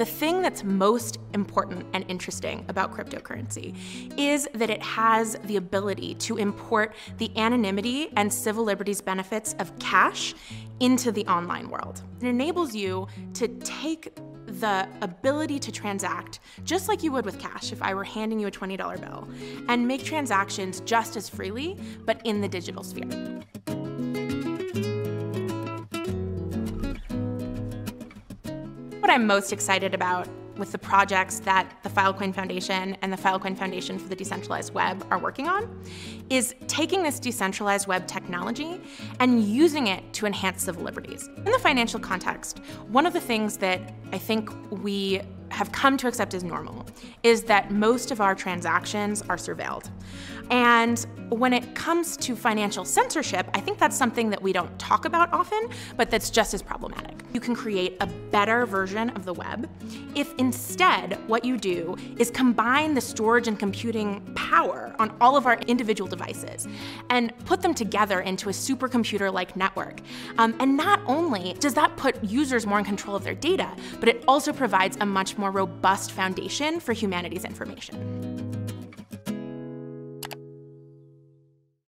the thing that's most important and interesting about cryptocurrency is that it has the ability to import the anonymity and civil liberties benefits of cash into the online world. It enables you to take the ability to transact just like you would with cash if I were handing you a $20 bill and make transactions just as freely, but in the digital sphere. What I'm most excited about with the projects that the Filecoin Foundation and the Filecoin Foundation for the Decentralized Web are working on is taking this decentralized web technology and using it to enhance civil liberties. In the financial context, one of the things that I think we have come to accept as normal is that most of our transactions are surveilled. And when it comes to financial censorship, I think that's something that we don't talk about often, but that's just as problematic. You can create a better version of the web if instead what you do is combine the storage and computing power on all of our individual devices and put them together into a supercomputer like network. Um, and not only does that put users more in control of their data, but it also provides a much more robust foundation for humanity's information.